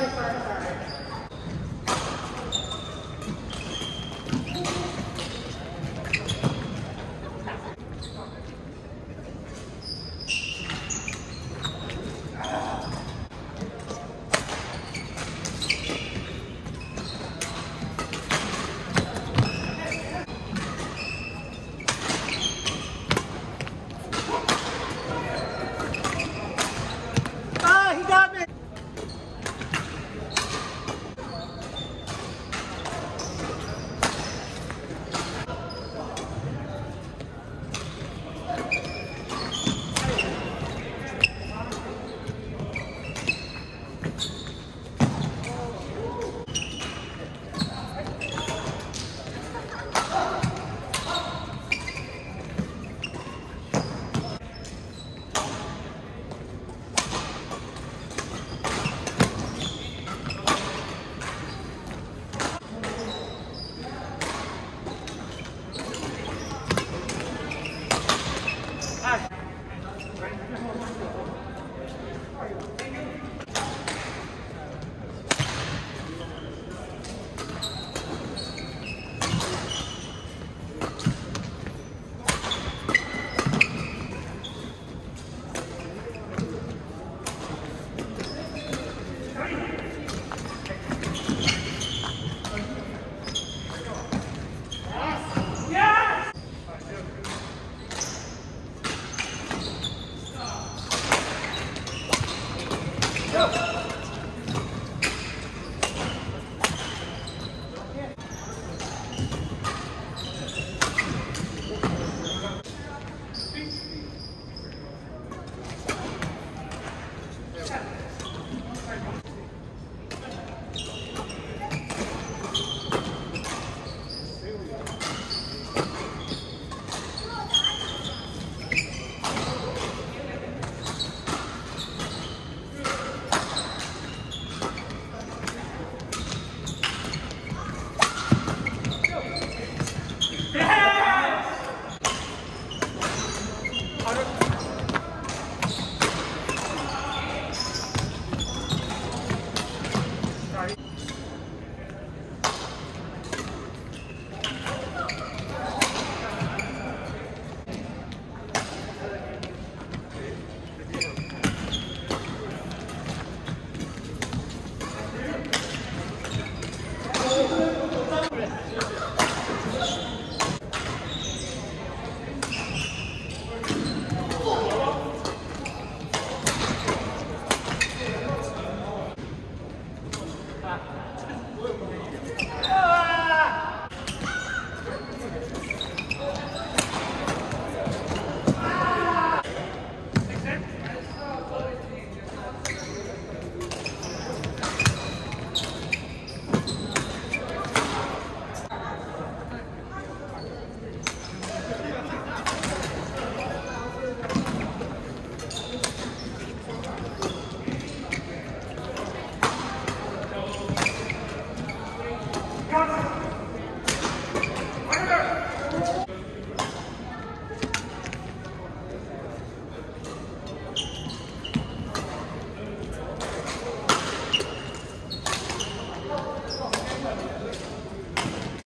Spotify.